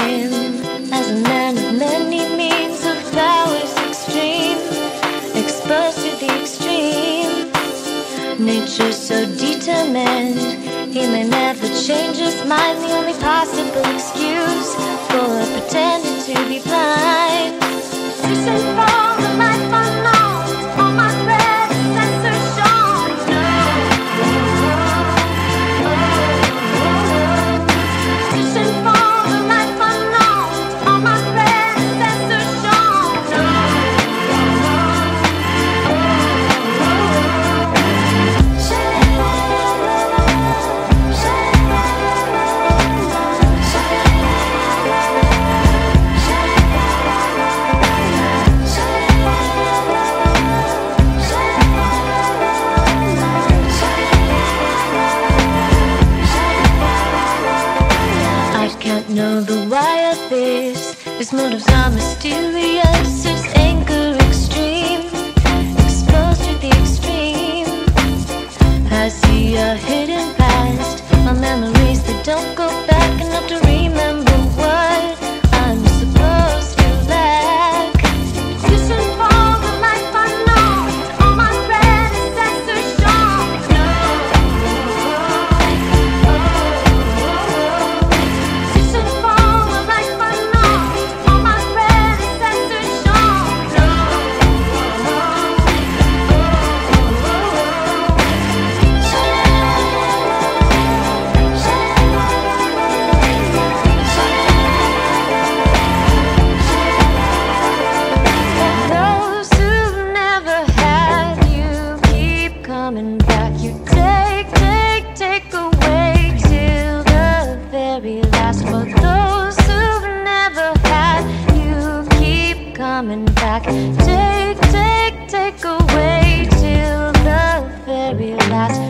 him as a man of many means of powers extreme, exposed to the extreme. Nature so determined, he may never change his mind. The only possible excuse for pretending to be blind. know the why of this His motive's are mysterious His anger extreme. Exposed to the extreme. I see a hidden past My memories that don't go back Enough to remember. coming back. Take, take, take away till the very last.